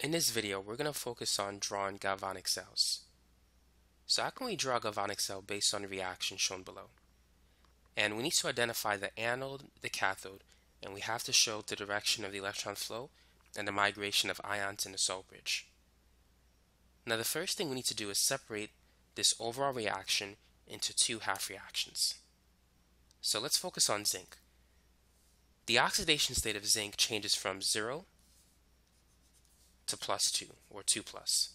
In this video, we're going to focus on drawing galvanic cells. So how can we draw a galvanic cell based on the reaction shown below? And we need to identify the anode, the cathode, and we have to show the direction of the electron flow and the migration of ions in the salt bridge. Now the first thing we need to do is separate this overall reaction into two half reactions. So let's focus on zinc. The oxidation state of zinc changes from 0 to plus 2 or 2 plus.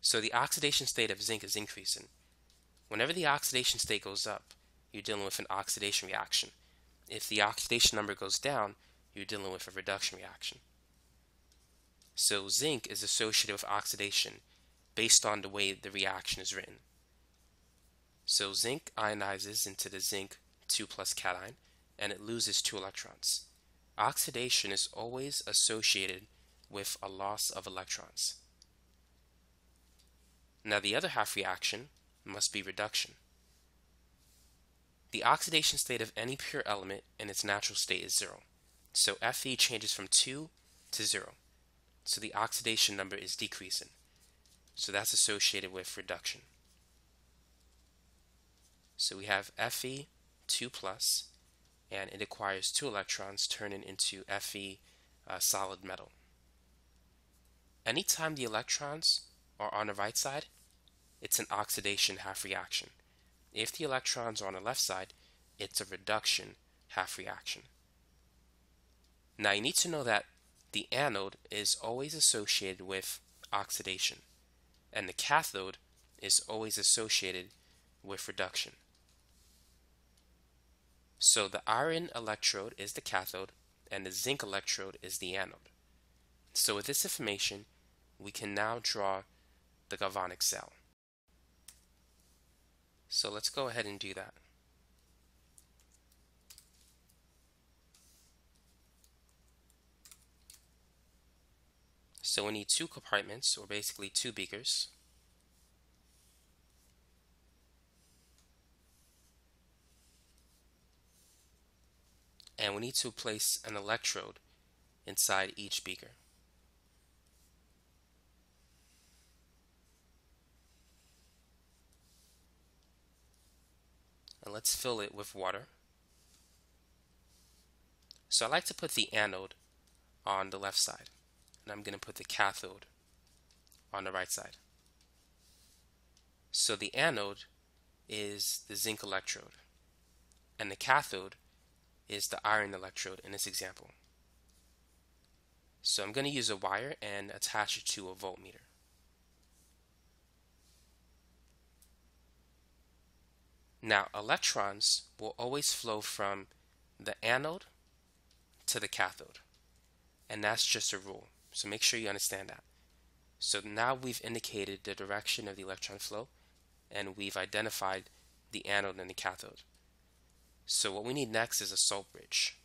So the oxidation state of zinc is increasing. Whenever the oxidation state goes up, you're dealing with an oxidation reaction. If the oxidation number goes down, you're dealing with a reduction reaction. So zinc is associated with oxidation based on the way the reaction is written. So zinc ionizes into the zinc 2 plus cation and it loses 2 electrons. Oxidation is always associated with a loss of electrons. Now the other half reaction must be reduction. The oxidation state of any pure element in its natural state is 0. So Fe changes from 2 to 0. So the oxidation number is decreasing. So that's associated with reduction. So we have Fe 2 plus, and it acquires 2 electrons, turning into Fe uh, solid metal. Anytime the electrons are on the right side, it's an oxidation half reaction. If the electrons are on the left side, it's a reduction half reaction. Now you need to know that the anode is always associated with oxidation, and the cathode is always associated with reduction. So the iron electrode is the cathode, and the zinc electrode is the anode. So with this information, we can now draw the galvanic cell. So let's go ahead and do that. So we need two compartments, or basically two beakers. And we need to place an electrode inside each beaker. And let's fill it with water. So I like to put the anode on the left side and I'm going to put the cathode on the right side. So the anode is the zinc electrode and the cathode is the iron electrode in this example. So I'm going to use a wire and attach it to a voltmeter. Now, electrons will always flow from the anode to the cathode. And that's just a rule. So make sure you understand that. So now we've indicated the direction of the electron flow and we've identified the anode and the cathode. So what we need next is a salt bridge.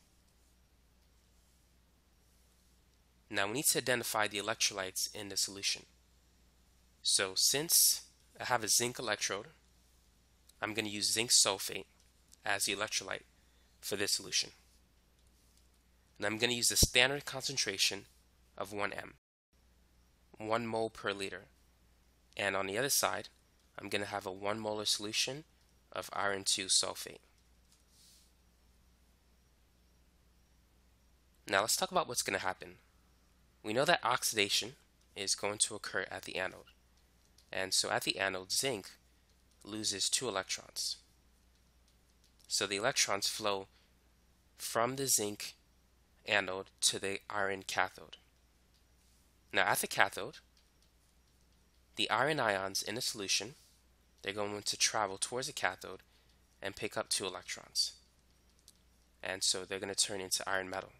Now we need to identify the electrolytes in the solution. So since I have a zinc electrode I'm going to use zinc sulfate as the electrolyte for this solution. And I'm going to use the standard concentration of 1m, 1 mole per liter. And on the other side, I'm going to have a 1 molar solution of iron 2 sulfate. Now let's talk about what's going to happen. We know that oxidation is going to occur at the anode. And so at the anode, zinc loses two electrons. So the electrons flow from the zinc anode to the iron cathode. Now at the cathode, the iron ions in the solution, they're going to travel towards the cathode and pick up two electrons. And so they're going to turn into iron metal.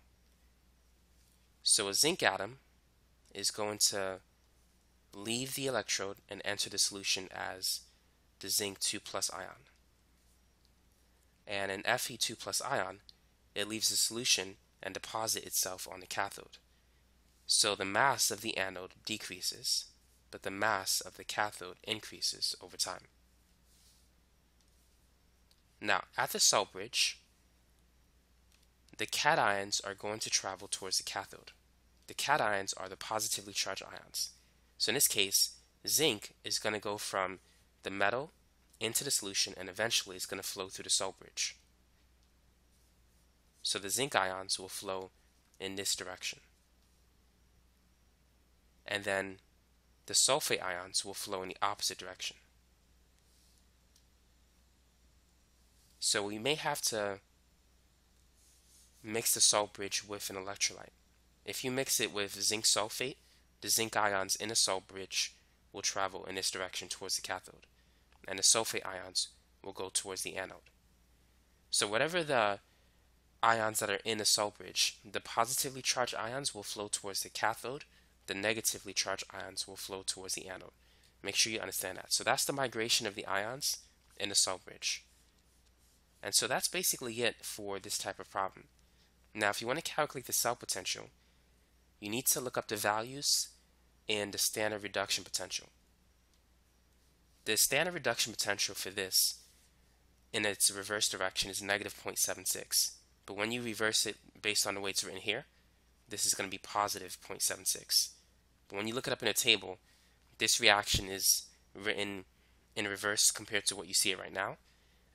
So a zinc atom is going to leave the electrode and enter the solution as the zinc 2 plus ion. And an Fe2 plus ion, it leaves the solution and deposit itself on the cathode. So the mass of the anode decreases, but the mass of the cathode increases over time. Now, at the salt bridge, the cations are going to travel towards the cathode. the cations are the positively charged ions. So in this case, zinc is going to go from the metal into the solution and eventually it's going to flow through the salt bridge. So the zinc ions will flow in this direction. And then the sulfate ions will flow in the opposite direction. So we may have to mix the salt bridge with an electrolyte. If you mix it with zinc sulfate, the zinc ions in the salt bridge will travel in this direction towards the cathode, and the sulfate ions will go towards the anode. So whatever the ions that are in the salt bridge, the positively charged ions will flow towards the cathode, the negatively charged ions will flow towards the anode. Make sure you understand that. So that's the migration of the ions in the salt bridge. And so that's basically it for this type of problem. Now, if you want to calculate the cell potential, you need to look up the values in the standard reduction potential. The standard reduction potential for this in its reverse direction is negative 0.76. But when you reverse it based on the way it's written here, this is going to be positive 0.76. But when you look it up in a table, this reaction is written in reverse compared to what you see it right now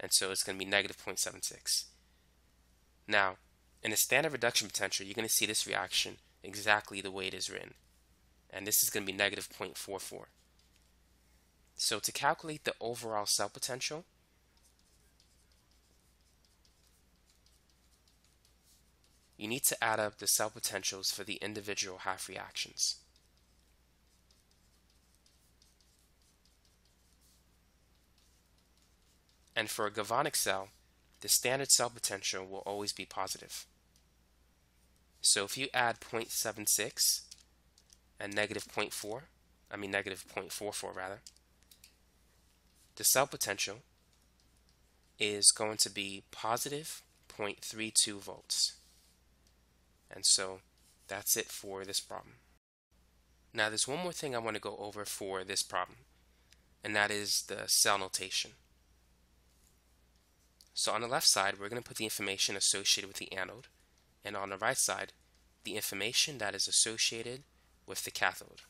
and so it's going to be negative 0.76. Now, in the standard reduction potential, you're going to see this reaction exactly the way it is written, and this is going to be negative 0.44. So to calculate the overall cell potential, you need to add up the cell potentials for the individual half reactions. And for a galvanic cell, the standard cell potential will always be positive. So if you add 0.76 and negative 0.4, I mean negative 0.44 rather, the cell potential is going to be positive 0.32 volts. And so that's it for this problem. Now there's one more thing I want to go over for this problem, and that is the cell notation. So on the left side, we're going to put the information associated with the anode, and on the right side, the information that is associated with the cathode.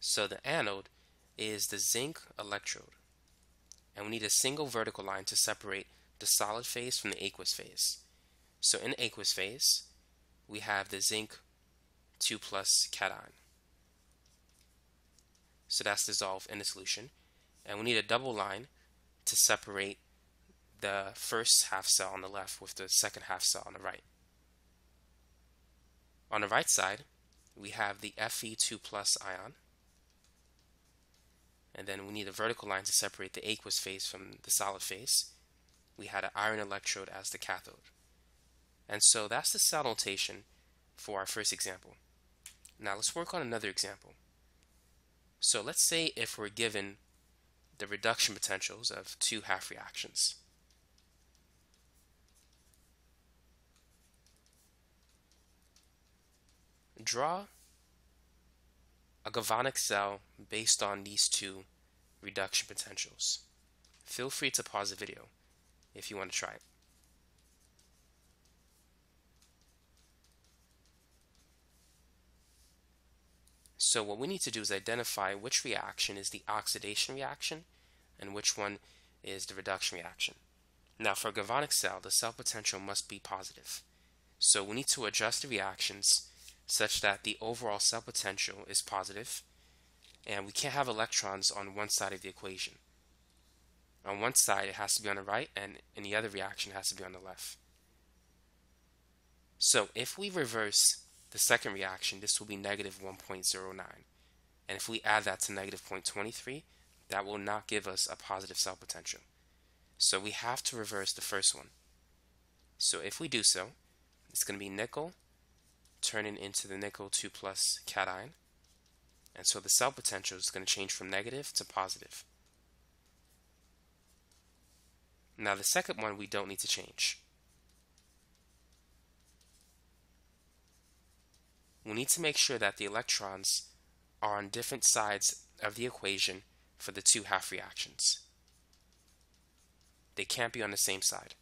So the anode is the zinc electrode, and we need a single vertical line to separate the solid phase from the aqueous phase. So in the aqueous phase, we have the zinc 2 plus cation. So that's dissolved in the solution. And we need a double line to separate the first half cell on the left with the second half cell on the right. On the right side, we have the Fe2 plus ion. And then we need a vertical line to separate the aqueous phase from the solid phase. We had an iron electrode as the cathode. And so that's the cell notation for our first example. Now let's work on another example. So let's say if we're given the reduction potentials of two half reactions. Draw a galvanic cell based on these two reduction potentials. Feel free to pause the video if you want to try it. So what we need to do is identify which reaction is the oxidation reaction and which one is the reduction reaction. Now for a galvanic cell, the cell potential must be positive. So we need to adjust the reactions such that the overall cell potential is positive and we can't have electrons on one side of the equation. On one side it has to be on the right and in the other reaction has to be on the left. So if we reverse the second reaction, this will be negative 1.09. And if we add that to negative 0.23, that will not give us a positive cell potential. So we have to reverse the first one. So if we do so, it's going to be nickel turning into the nickel 2 plus cation. And so the cell potential is going to change from negative to positive. Now the second one we don't need to change. we need to make sure that the electrons are on different sides of the equation for the two half reactions. They can't be on the same side.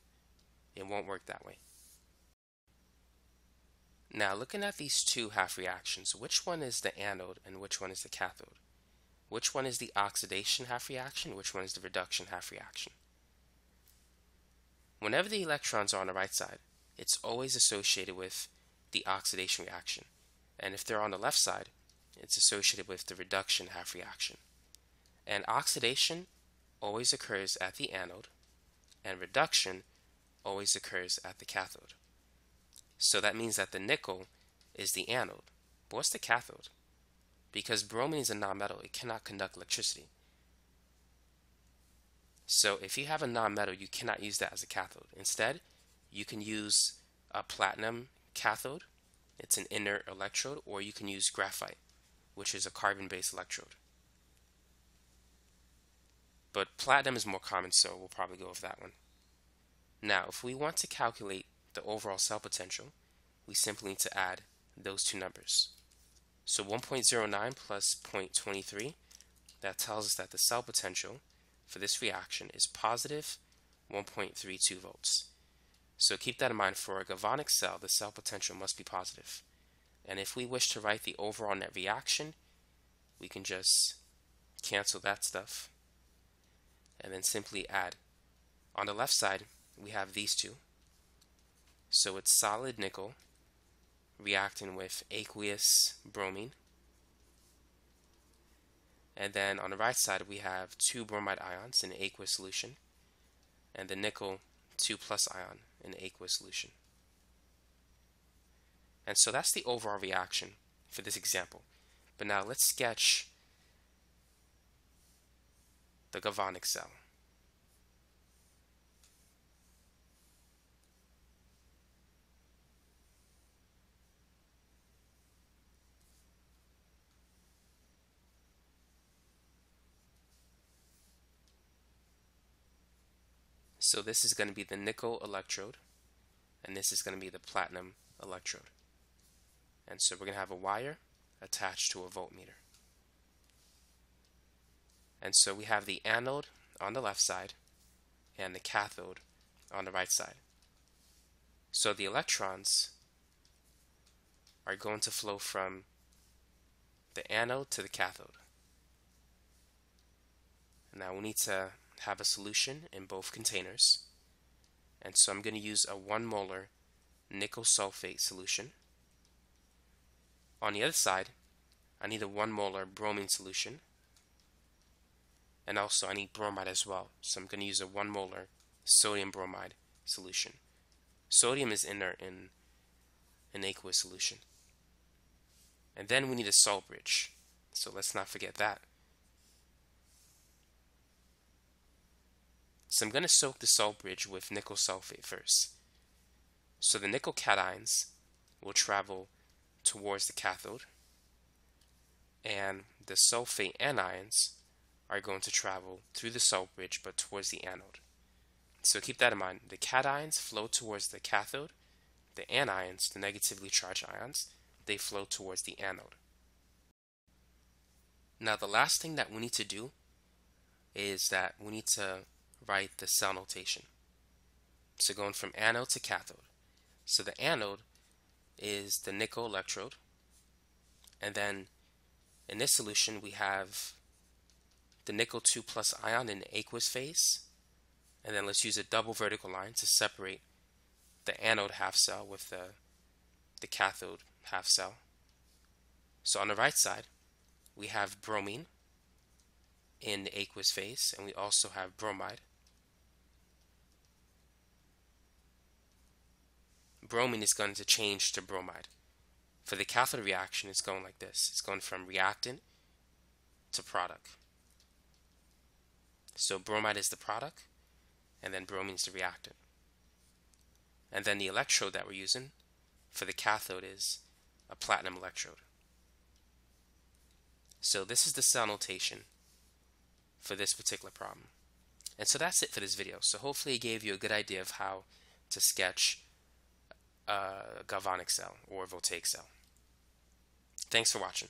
It won't work that way. Now looking at these two half reactions, which one is the anode and which one is the cathode? Which one is the oxidation half reaction? Which one is the reduction half reaction? Whenever the electrons are on the right side, it's always associated with the oxidation reaction. And if they're on the left side, it's associated with the reduction half reaction. And oxidation always occurs at the anode, and reduction always occurs at the cathode. So that means that the nickel is the anode. But what's the cathode? Because bromine is a nonmetal, it cannot conduct electricity. So if you have a nonmetal, you cannot use that as a cathode. Instead, you can use a platinum cathode. It's an inert electrode, or you can use graphite, which is a carbon-based electrode. But platinum is more common, so we'll probably go with that one. Now, if we want to calculate the overall cell potential, we simply need to add those two numbers. So 1.09 plus 0.23, that tells us that the cell potential for this reaction is positive 1.32 volts. So keep that in mind for a galvanic cell, the cell potential must be positive. And if we wish to write the overall net reaction, we can just cancel that stuff and then simply add. On the left side, we have these two. So it's solid nickel reacting with aqueous bromine. And then on the right side, we have two bromide ions in aqueous solution, and the nickel 2 plus ion in aqueous solution. And so that's the overall reaction for this example. But now let's sketch the galvanic cell. So this is going to be the nickel electrode, and this is going to be the platinum electrode. And so we're going to have a wire attached to a voltmeter. And so we have the anode on the left side and the cathode on the right side. So the electrons are going to flow from the anode to the cathode. Now we need to have a solution in both containers. And so I'm going to use a 1 molar nickel sulfate solution. On the other side, I need a 1 molar bromine solution. And also I need bromide as well. So I'm going to use a 1 molar sodium bromide solution. Sodium is inert in an aqueous solution. And then we need a salt bridge. So let's not forget that. So I'm going to soak the salt bridge with nickel sulfate first. So the nickel cations will travel towards the cathode and the sulfate anions are going to travel through the salt bridge but towards the anode. So keep that in mind. The cations flow towards the cathode. The anions, the negatively charged ions, they flow towards the anode. Now the last thing that we need to do is that we need to write the cell notation. So going from anode to cathode. So the anode is the nickel electrode. And then in this solution we have the nickel 2 plus ion in the aqueous phase. And then let's use a double vertical line to separate the anode half cell with the, the cathode half cell. So on the right side, we have bromine in the aqueous phase, and we also have bromide bromine is going to change to bromide. For the cathode reaction, it's going like this. It's going from reactant to product. So bromide is the product, and then bromine is the reactant. And then the electrode that we're using for the cathode is a platinum electrode. So this is the cell notation for this particular problem. And so that's it for this video. So hopefully it gave you a good idea of how to sketch uh, galvanic cell or voltaic cell. Thanks for watching.